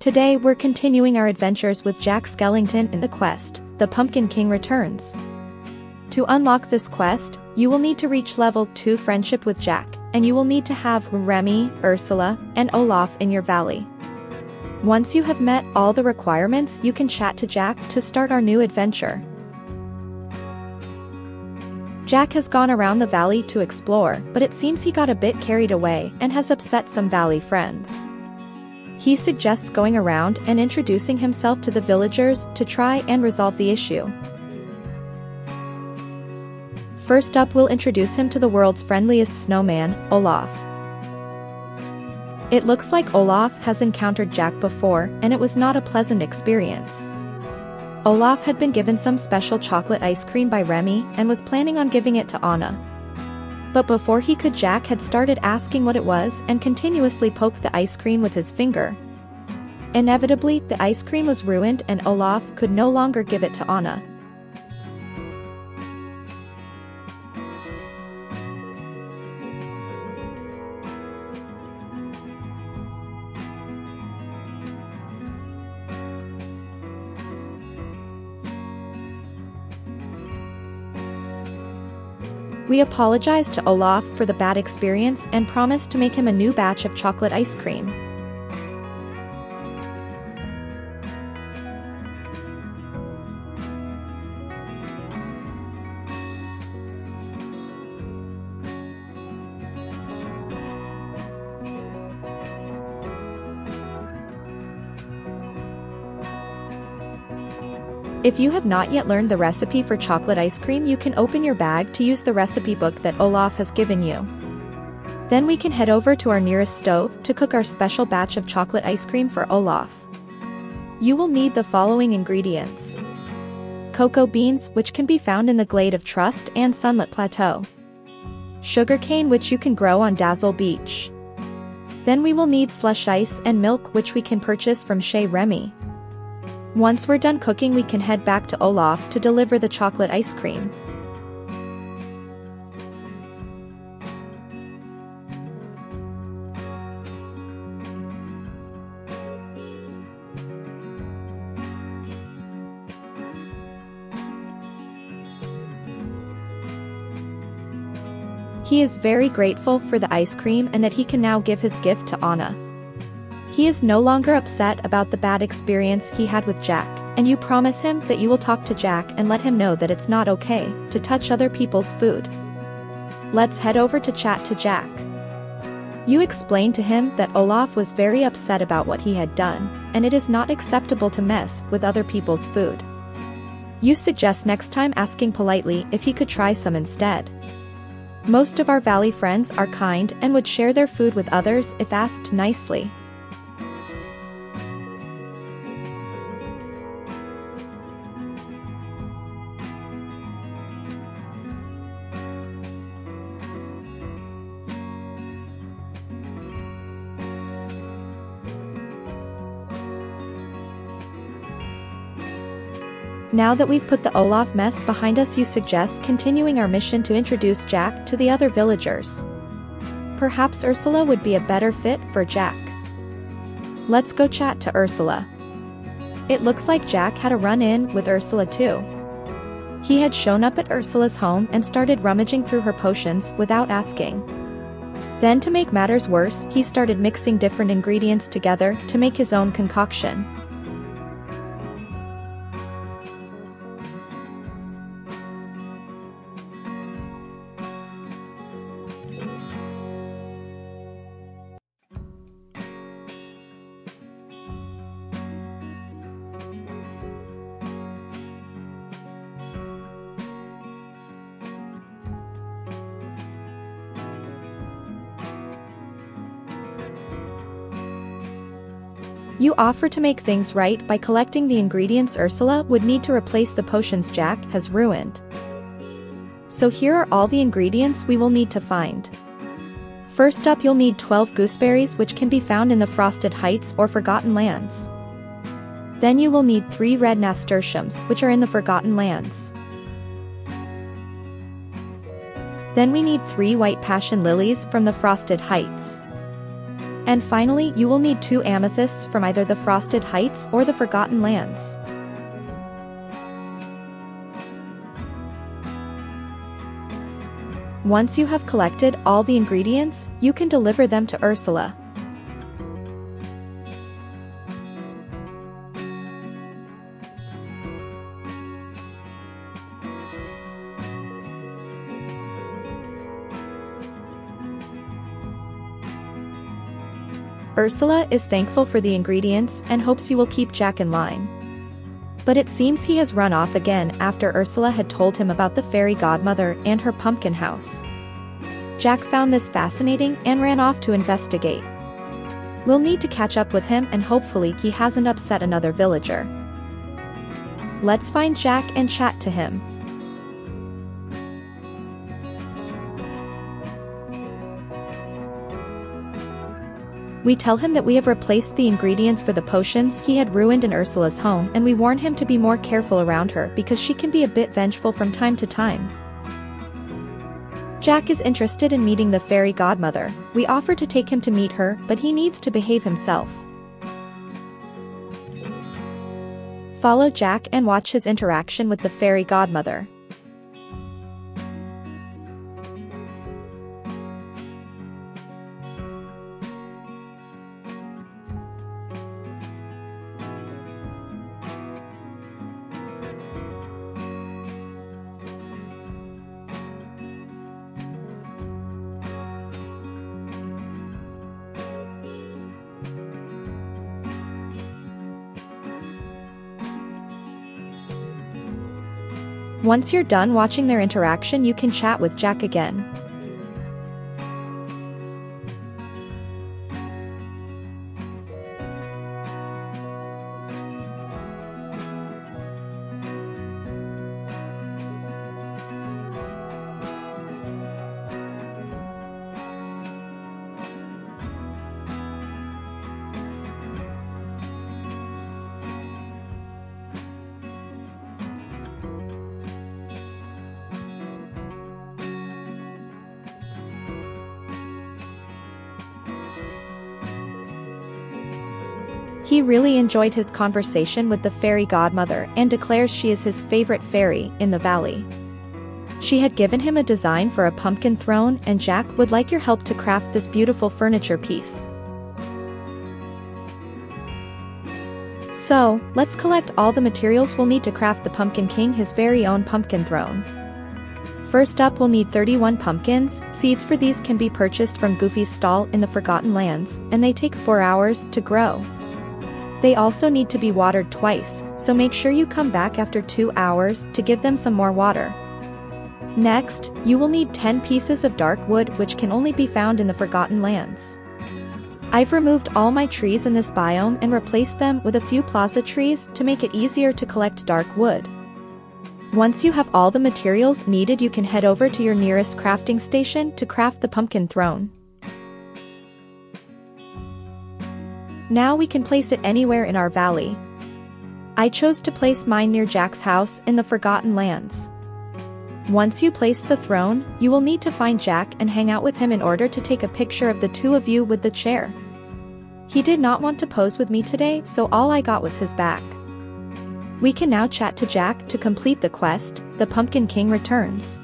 Today we're continuing our adventures with Jack Skellington in the quest, The Pumpkin King Returns. To unlock this quest, you will need to reach level 2 friendship with Jack, and you will need to have Remy, Ursula, and Olaf in your valley. Once you have met all the requirements you can chat to Jack to start our new adventure. Jack has gone around the valley to explore, but it seems he got a bit carried away and has upset some valley friends. He suggests going around and introducing himself to the villagers to try and resolve the issue. First up we'll introduce him to the world's friendliest snowman, Olaf. It looks like Olaf has encountered Jack before and it was not a pleasant experience. Olaf had been given some special chocolate ice cream by Remy and was planning on giving it to Anna. But before he could Jack had started asking what it was and continuously poked the ice cream with his finger. Inevitably, the ice cream was ruined and Olaf could no longer give it to Anna. We apologize to Olaf for the bad experience and promise to make him a new batch of chocolate ice cream. If you have not yet learned the recipe for chocolate ice cream you can open your bag to use the recipe book that Olaf has given you. Then we can head over to our nearest stove to cook our special batch of chocolate ice cream for Olaf. You will need the following ingredients. Cocoa beans which can be found in the Glade of Trust and Sunlit Plateau. Sugarcane which you can grow on Dazzle Beach. Then we will need slush ice and milk which we can purchase from Chez Remy. Once we're done cooking we can head back to Olaf to deliver the chocolate ice cream. He is very grateful for the ice cream and that he can now give his gift to Anna. He is no longer upset about the bad experience he had with Jack, and you promise him that you will talk to Jack and let him know that it's not okay to touch other people's food. Let's head over to chat to Jack. You explain to him that Olaf was very upset about what he had done, and it is not acceptable to mess with other people's food. You suggest next time asking politely if he could try some instead. Most of our valley friends are kind and would share their food with others if asked nicely. Now that we've put the Olaf mess behind us you suggest continuing our mission to introduce Jack to the other villagers. Perhaps Ursula would be a better fit for Jack. Let's go chat to Ursula. It looks like Jack had a run-in with Ursula too. He had shown up at Ursula's home and started rummaging through her potions without asking. Then to make matters worse, he started mixing different ingredients together to make his own concoction. You offer to make things right by collecting the ingredients Ursula would need to replace the potions Jack has ruined. So here are all the ingredients we will need to find. First up you'll need 12 gooseberries which can be found in the Frosted Heights or Forgotten Lands. Then you will need 3 red nasturtiums which are in the Forgotten Lands. Then we need 3 white passion lilies from the Frosted Heights. And finally, you will need two amethysts from either the Frosted Heights or the Forgotten Lands. Once you have collected all the ingredients, you can deliver them to Ursula. Ursula is thankful for the ingredients and hopes you will keep Jack in line. But it seems he has run off again after Ursula had told him about the fairy godmother and her pumpkin house. Jack found this fascinating and ran off to investigate. We'll need to catch up with him and hopefully he hasn't upset another villager. Let's find Jack and chat to him. We tell him that we have replaced the ingredients for the potions he had ruined in Ursula's home and we warn him to be more careful around her because she can be a bit vengeful from time to time. Jack is interested in meeting the fairy godmother. We offer to take him to meet her, but he needs to behave himself. Follow Jack and watch his interaction with the fairy godmother. Once you're done watching their interaction you can chat with Jack again. He really enjoyed his conversation with the fairy godmother and declares she is his favorite fairy in the valley. She had given him a design for a pumpkin throne and Jack would like your help to craft this beautiful furniture piece. So, let's collect all the materials we'll need to craft the Pumpkin King his very own pumpkin throne. First up we'll need 31 pumpkins, seeds for these can be purchased from Goofy's stall in the Forgotten Lands, and they take 4 hours to grow. They also need to be watered twice, so make sure you come back after 2 hours to give them some more water. Next, you will need 10 pieces of dark wood which can only be found in the Forgotten Lands. I've removed all my trees in this biome and replaced them with a few plaza trees to make it easier to collect dark wood. Once you have all the materials needed you can head over to your nearest crafting station to craft the pumpkin throne. Now we can place it anywhere in our valley. I chose to place mine near Jack's house in the Forgotten Lands. Once you place the throne, you will need to find Jack and hang out with him in order to take a picture of the two of you with the chair. He did not want to pose with me today so all I got was his back. We can now chat to Jack to complete the quest, the Pumpkin King returns.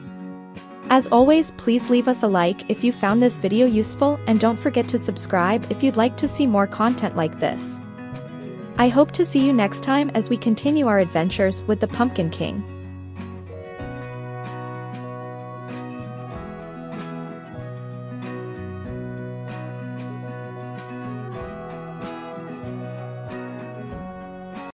As always please leave us a like if you found this video useful and don't forget to subscribe if you'd like to see more content like this. I hope to see you next time as we continue our adventures with the Pumpkin King.